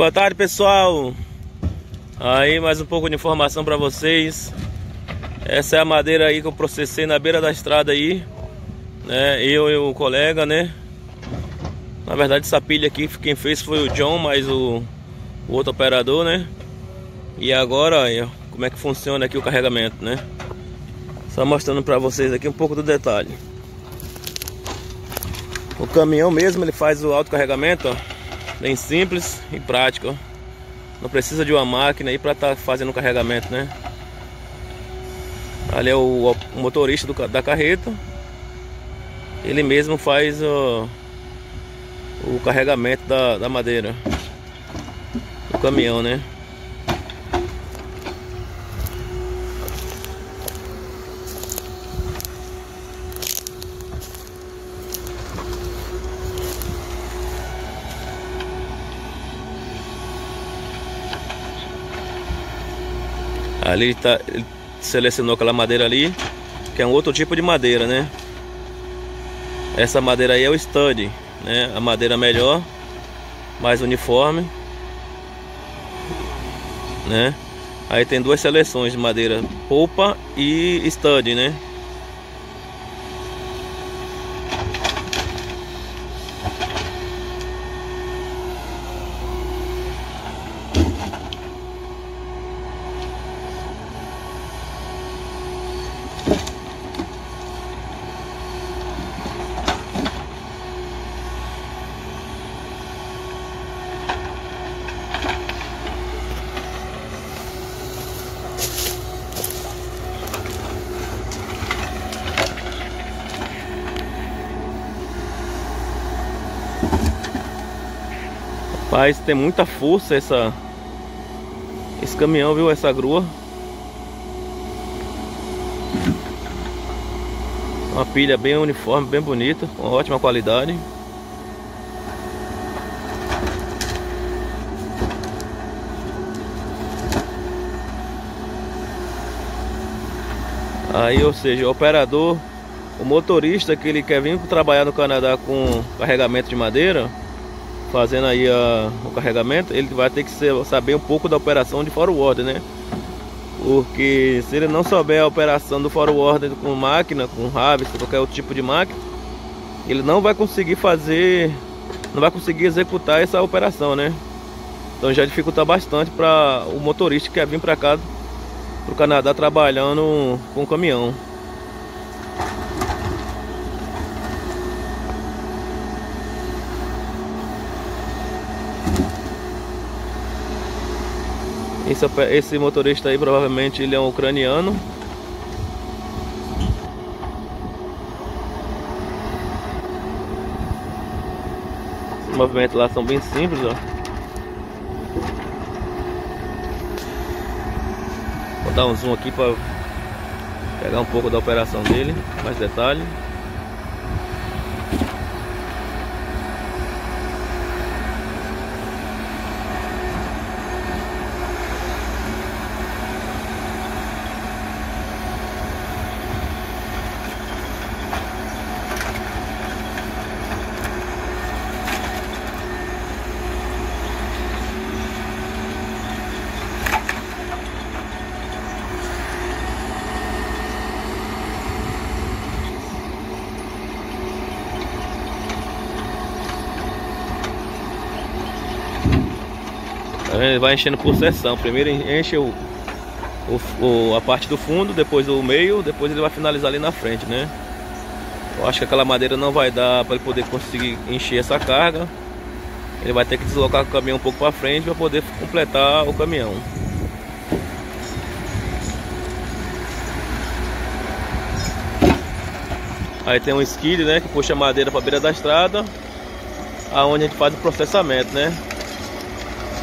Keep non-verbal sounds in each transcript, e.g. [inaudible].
Boa tarde, pessoal. Aí, mais um pouco de informação para vocês. Essa é a madeira aí que eu processei na beira da estrada aí, né? Eu e o colega, né? Na verdade, essa pilha aqui quem fez foi o John, mas o, o outro operador, né? E agora, olha, como é que funciona aqui o carregamento, né? Só mostrando para vocês aqui um pouco do detalhe. O caminhão mesmo, ele faz o autocarregamento, ó, bem simples e prático, ó. Não precisa de uma máquina aí para estar tá fazendo o carregamento, né? Ali é o, o motorista do, da carreta. Ele mesmo faz o, carregamento da, da madeira. Do caminhão, né? Ali tá, ele selecionou aquela madeira ali, que é um outro tipo de madeira, né? Essa madeira aí é o stud, né? A madeira melhor, mais uniforme, né? Aí tem duas seleções de madeira, polpa e stud, né? Rapaz, tem muita força essa esse caminhão, viu? Essa grua. Uma pilha bem uniforme, bem bonita, com ótima qualidade. Aí, ou seja, o operador, o motorista que ele quer vir trabalhar no Canadá com carregamento de madeira, fazendo aí a, o carregamento, ele vai ter que ser, saber um pouco da operação de forward, né? Porque se ele não souber a operação do forward com máquina, com harvest, qualquer tipo de máquina, ele não vai conseguir fazer, não vai conseguir executar essa operação, né? Então já dificulta bastante para o motorista que quer vir para cá, para o Canadá trabalhando com caminhão. Esse, esse motorista aí provavelmente ele é um ucraniano. Os movimentos lá são bem simples, ó. Vou dar um zoom aqui para pegar um pouco da operação dele, mais detalhe. Vai enchendo por seção. Primeiro enche o, o, a parte do fundo, depois o meio, depois ele vai finalizar ali na frente, né? Eu acho que aquela madeira não vai dar para ele poder conseguir encher essa carga. Ele vai ter que deslocar o caminhão um pouco para frente para poder completar o caminhão. Aí tem um skid, né, que puxa a madeira para beira da estrada, aonde a gente faz o processamento, né?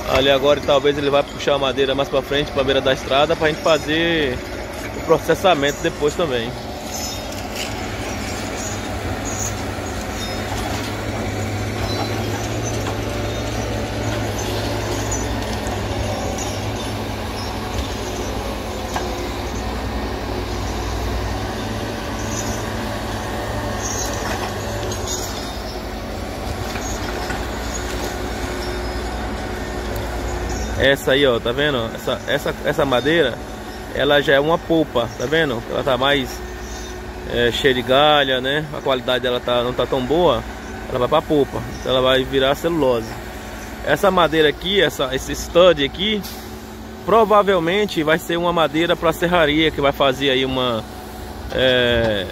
Ali agora talvez ele vai puxar a madeira mais para frente, para beira da estrada, para a gente fazer o processamento depois também. Essa aí, ó, tá vendo? Essa, essa, essa madeira, ela já é uma polpa, tá vendo? Ela tá mais é, cheia de galha, né? A qualidade dela tá, não tá tão boa. Ela vai pra polpa, então ela vai virar celulose. Essa madeira aqui, essa, esse stud aqui, provavelmente vai ser uma madeira para serraria que vai fazer aí uma é,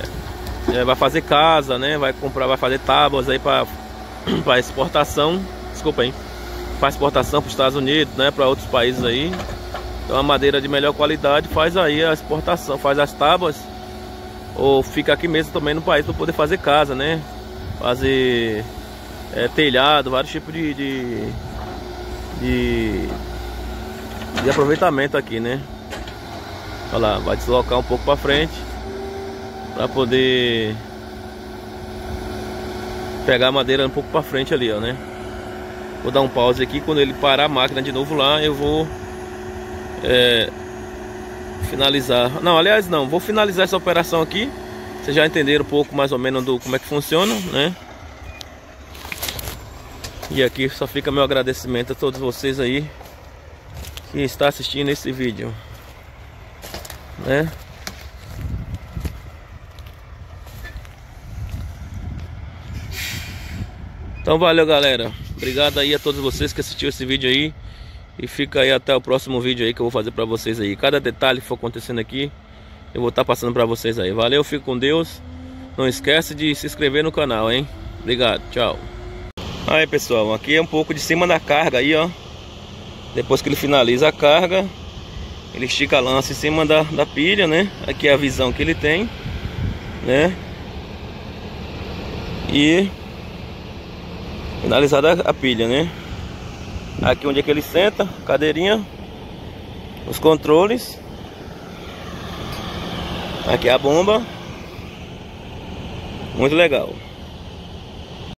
é, vai fazer casa, né? Vai comprar, vai fazer tábuas aí para [clears throat] exportação. Desculpa aí. Para exportação para os Estados Unidos, né? Para outros países aí. Então a madeira de melhor qualidade faz aí a exportação, faz as tábuas ou fica aqui mesmo também no país para poder fazer casa, né? Fazer é, telhado, vários tipos de, de, de, de aproveitamento aqui, né? Olha lá, vai deslocar um pouco para frente para poder pegar a madeira um pouco para frente ali, ó, né? Vou dar um pause aqui, quando ele parar a máquina de novo lá, eu vou é, finalizar. Não, aliás, não, vou finalizar essa operação aqui. Vocês já entenderam um pouco mais ou menos do como é que funciona, né? E aqui só fica meu agradecimento a todos vocês aí que está assistindo esse vídeo, né? Então valeu galera Obrigado aí a todos vocês que assistiram esse vídeo aí. E fica aí até o próximo vídeo aí que eu vou fazer pra vocês aí. Cada detalhe que for acontecendo aqui Eu vou estar tá passando pra vocês aí. Valeu, fico com Deus. Não esquece de se inscrever no canal, hein? Obrigado, tchau. Aí pessoal, aqui é um pouco de cima da carga aí, ó. Depois que ele finaliza a carga Ele estica a lança em cima da, da pilha, né? Aqui é a visão que ele tem Né? E finalizada a pilha, né? Aqui onde é que ele senta, cadeirinha, os controles. Aqui é a bomba. Muito legal.